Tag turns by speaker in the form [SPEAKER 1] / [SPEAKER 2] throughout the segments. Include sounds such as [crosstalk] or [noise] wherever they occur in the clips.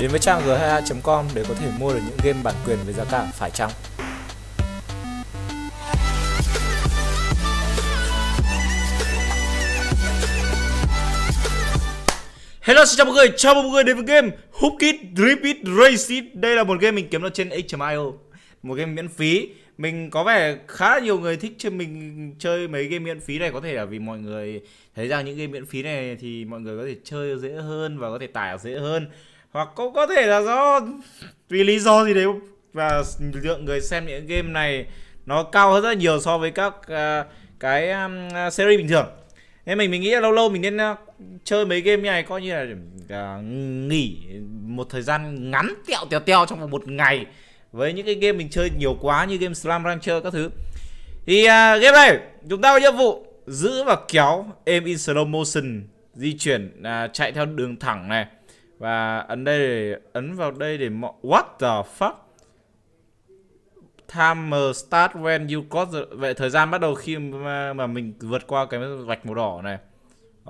[SPEAKER 1] Đến với trang g22.com để có thể mua được những game bản quyền với giá cả phải chăng. Hello xin chào mọi người, chào mừng mọi người đến với game Hook It, Drip It, Race It. Đây là một game mình kiếm được trên H.io Một game miễn phí. Mình có vẻ khá là nhiều người thích cho mình chơi mấy game miễn phí này. Có thể là vì mọi người thấy rằng những game miễn phí này thì mọi người có thể chơi dễ hơn và có thể tải dễ hơn. Hoặc cũng có thể là do vì lý do gì đấy Và lượng người xem những game này nó cao hơn rất là nhiều so với các uh, cái um, series bình thường. Nên mình mình nghĩ là lâu lâu mình nên uh, chơi mấy game như này coi như là uh, nghỉ một thời gian ngắn tẹo tẹo tẹo trong một ngày với những cái game mình chơi nhiều quá như game Slam Rancher các thứ. Thì uh, game này chúng ta có nhiệm vụ giữ và kéo em in slow motion di chuyển uh, chạy theo đường thẳng này và ấn đây để ấn vào đây để mọi what the fuck? Timer start when you got the... Vậy thời gian bắt đầu khi mà, mà mình vượt qua cái vạch màu đỏ này.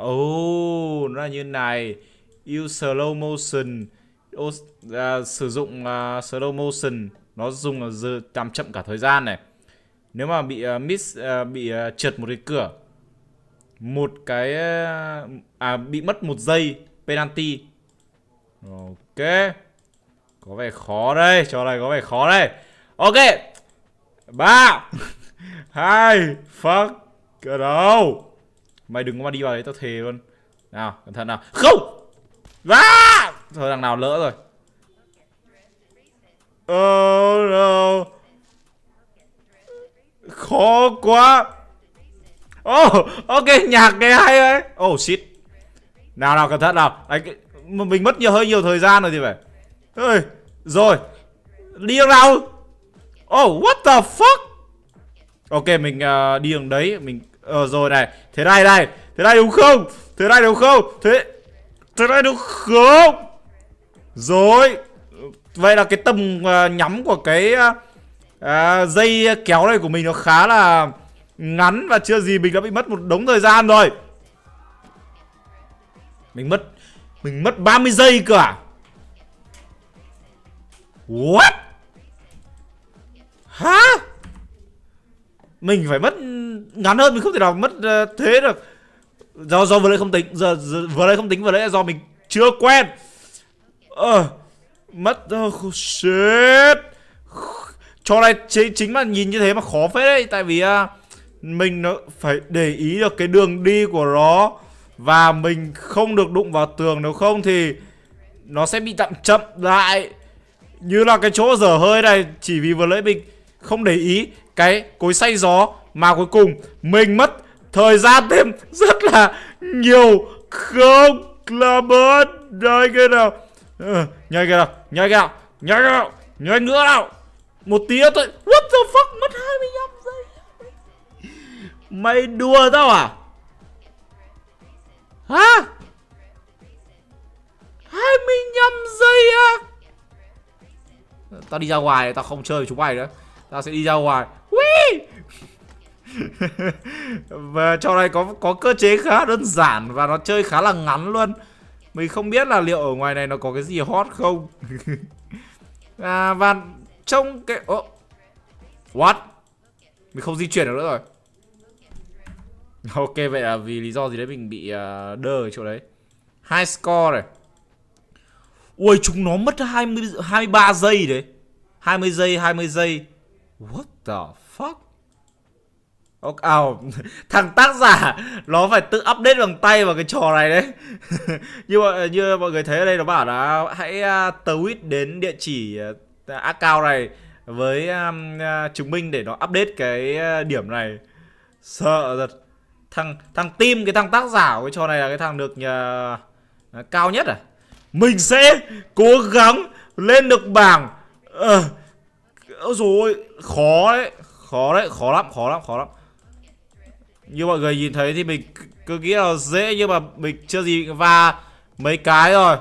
[SPEAKER 1] Oh, nó là như này. Use slow motion. Oh, uh, Sử dụng uh, slow motion. Nó dùng uh, làm chậm cả thời gian này. Nếu mà bị uh, miss uh, Bị uh, trượt một cái cửa Một cái uh, À bị mất một giây Penalty Ok. Có vẻ khó đây. Trò này có vẻ khó đây. Ok. Ba. [laughs] Hai. Fuck. Cờ đâu? Mày đừng có mà đi vào đấy tao thề luôn. Nào cẩn thận nào. Không. À! Thôi thằng nào lỡ rồi. Oh no Khó quá. Oh ok nhạc này hay đấy. Oh shit. Nào nào cẩn thận nào mà Mình mất nhiều hơi nhiều thời gian rồi thì phải. Ơi Rồi. Đi đâu nào? Oh what the fuck? Ok mình uh, đi đường đấy Mình Ờ rồi này. Thế này này Thế này đúng không? Thế này đúng không? Thế Thế này đúng không? Rồi. Vậy là cái tầm uh, nhắm của cái uh, uh, dây kéo này của mình nó khá là ngắn và chưa gì mình đã bị mất một đống thời gian rồi. Mình mất mình mất 30 giây cơ à? What? Hả? Mình phải mất ngắn hơn mình không thể nào mất uh, thế được. Do do vừa lấy không tính, giờ, giờ vừa lấy không tính vừa lấy là do mình chưa quen. Ờ uh, mất oh, shit. Trò này chính, chính mà nhìn như thế mà khó phết đấy tại vì uh, mình nó phải để ý được cái đường đi của nó và mình không được đụng vào tường nếu không thì nó sẽ bị tạm chậm lại. Như là cái chỗ dở hơi này chỉ vì vừa lấy mình không để ý cái cối xay gió mà cuối cùng mình mất thời gian thêm rất là nhiều. Không là bớt. Nhai cái nào. Ừ, nhai cái nào nhai cái nào nhai cái nào nhai nữa nào. Một tí thôi. What the fuck? Mất 25 giây. Mày đùa tao à? Hả? 25 giây à Tao đi ra ngoài tao không chơi với chúng mày nữa. Tao sẽ đi ra ngoài. Ui! [laughs] Và trò này có có cơ chế khá đơn giản Và nó chơi khá là ngắn luôn. Mình không biết là liệu ở ngoài này nó có cái gì hot không. [laughs] À, Và trong cái... Oh. What? Mình không di chuyển được nữa rồi. [laughs] Ok vậy là vì lý do gì đấy mình bị uh, đơ ở chỗ đấy. Hai score này. Ui chúng nó mất 20, 23 giây đấy. 20 giây 20 giây. What the fuck? Ok, à, [laughs] thằng tác giả nó phải tự update bằng tay vào cái trò này đấy. [laughs] Như mọi như mọi người thấy ở đây nó bảo là hãy uh, tweet đến địa chỉ uh, account này với um, uh, chứng minh để nó update cái uh, điểm này. Sợ thật thằng thằng team cái thằng tác giả của cái trò này là cái thằng được nhà cao nhất à? Mình sẽ cố gắng lên được bảng ờ uh, rồi khó đấy khó đấy khó lắm khó lắm khó lắm. Như mọi người nhìn thấy thì mình cứ nghĩ là dễ nhưng mà mình chưa gì va mấy cái rồi.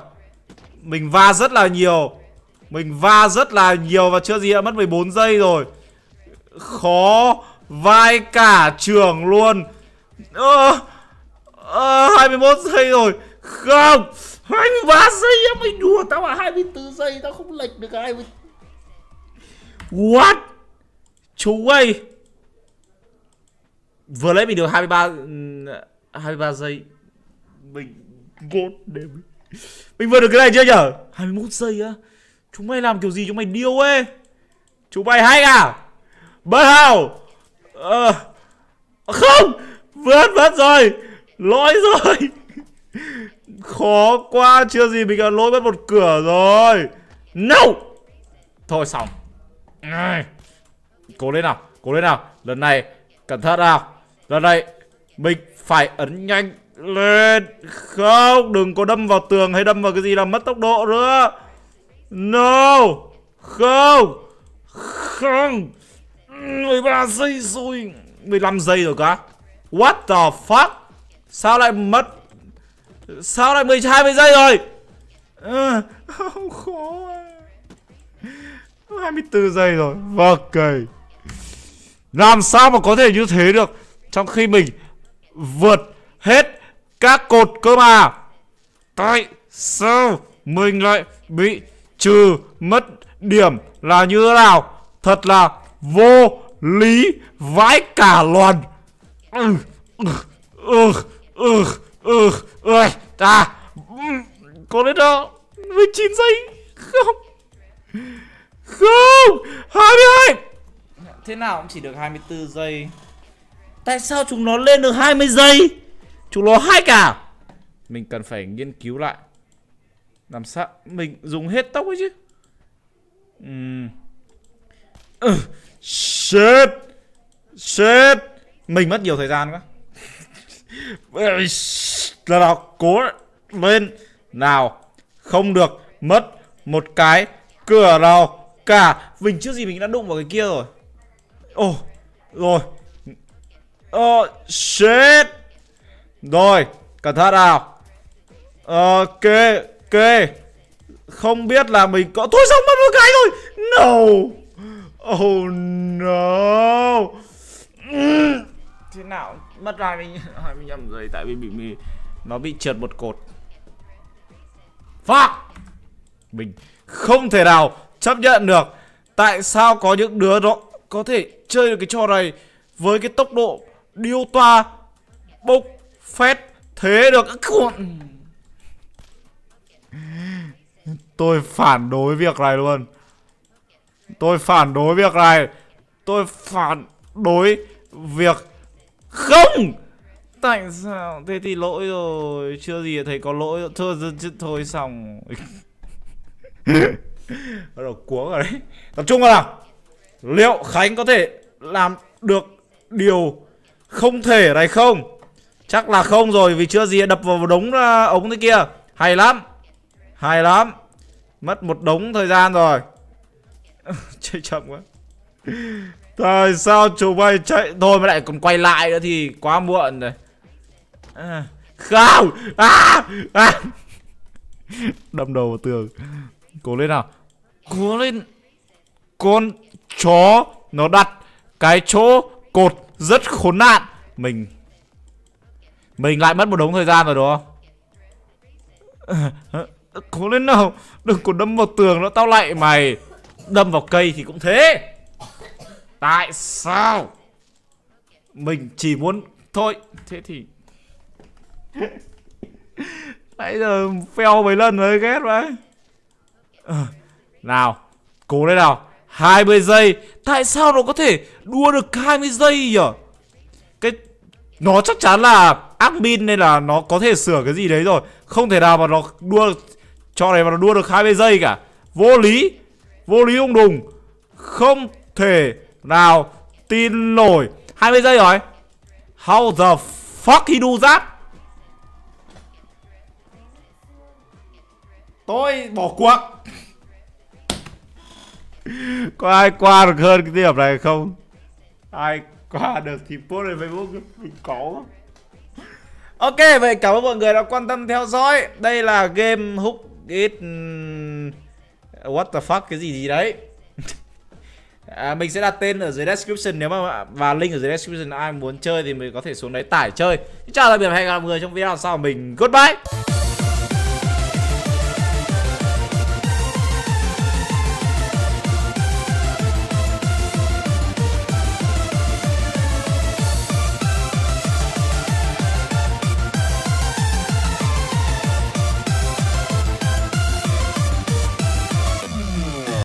[SPEAKER 1] Mình va rất là nhiều mình va rất là nhiều và chưa gì đã mất 14 giây rồi. Khó vai cả trường luôn ơ à, 21 giây rồi. Không 23 giây á mày đùa tao là 24 giây tao không lệch được 20 What? Chú ơi. Vừa lấy mình được 23 23 ừ, giây. Mình God damn Mình vừa được cái này chưa nhở? 21 giây á. Chúng mày làm kiểu gì? Chúng mày điêu ấy Chúng mày hay à? Bất hào Ờ. Không! Vớt vớt rồi. Lỗi rồi. Khó quá, Chưa gì mình đã lỗi mất một cửa rồi. No Thôi xong. Cố lên nào, Cố lên nào. Lần này, Cẩn thận nào. Lần này, Mình phải ấn nhanh lên. Không, Đừng có đâm vào tường hay đâm vào cái gì làm mất tốc độ nữa. No Không. Không. 13 giây rồi. 15 giây rồi cả What the fuck? Sao lại mất Sao lại 10 20 giây rồi? Ờ, à, Khó 24 giây rồi. Vâng, ok. Làm sao mà có thể như thế được Trong khi mình Vượt hết Các cột cơ mà? Tại sao Mình lại bị trừ mất điểm Là như thế nào? Thật là vô lý vãi cả loàn ừ ừ ừ ừ ừ ta có đến đâu 19 giây không không 22 thế nào cũng chỉ được 24 giây. Tại sao chúng nó lên được 20 giây? Chúng nó hai cả. Mình cần phải nghiên cứu lại. Làm sao? Mình dùng hết tốc ấy chứ. Uhm. uh. Shit Shit mình mất nhiều thời gian quá. Là nào cố lên. Nào Không được mất một cái cửa nào cả. Mình trước gì mình đã đụng vào cái kia rồi. Ồ oh, Rồi. Oh shit. Rồi Cẩn thận nào. Ờ, ok Ok Không biết là mình có Thôi xong mất một cái rồi. No. Oh no. Thế nào? Mất 20 25 [laughs] giây tại vì bị mì nó bị trượt một cột. Fuck! Mình không thể nào chấp nhận được Tại sao có những đứa đó có thể chơi được cái trò này Với cái tốc độ điêu toa Bốc phét thế được. Tôi phản đối việc này luôn. Tôi phản đối việc này. Tôi phản đối việc không! Tại sao? Thế thì lỗi rồi. Chưa gì thấy có lỗi. Thôi, thôi, thôi xong. [laughs] Bắt đầu cuống rồi đấy. Tập trung vào nào. Liệu Khánh có thể làm được điều không thể này không? Chắc là không rồi Vì chưa gì đập vào đống uh, ống thế kia. Hay lắm. Hay lắm. Mất một đống thời gian rồi. [laughs] Chơi chậm quá Tại sao chúng mày chạy? Thôi mà lại còn quay lại nữa thì quá muộn rồi. À, Không! À, à. Đâm đầu vào tường. Cố lên nào. Cố lên. Con chó Nó đặt cái chỗ cột rất khốn nạn. Mình Mình lại mất một đống thời gian rồi đúng không? Cố lên nào. Đừng có đâm vào tường nữa Tao lại mày. Đâm vào cây thì cũng thế. Tại sao? Mình chỉ muốn Thôi. Thế thì [laughs] Nãy giờ phèo mấy lần rồi ghét vậy à, Nào Cố lên nào. 20 giây. Tại sao nó có thể đua được 20 giây nhỉ Cái Nó chắc chắn là admin nên là nó có thể sửa cái gì đấy rồi. Không thể nào mà nó đua Cho này mà nó đua được 20 giây cả. Vô lý. Vô lý ông đùng. Không thể nào, tin nổi. 20 giây rồi How the fuck he do that? Tôi bỏ cuộc. [laughs] Có ai qua được hơn cái điểm này không? Ai qua được thì post lên Facebook Mình có. Ok, vậy cảm ơn mọi người đã quan tâm theo dõi. Đây là game Hook It What the fuck, cái gì gì đấy? [laughs] à, Mình sẽ đặt tên ở dưới description Nếu mà và link ở dưới description. Ai muốn chơi thì mình có thể xuống đấy tải chơi. Chào tạm biệt và hẹn gặp mọi người trong video sau. Mình Goodbye.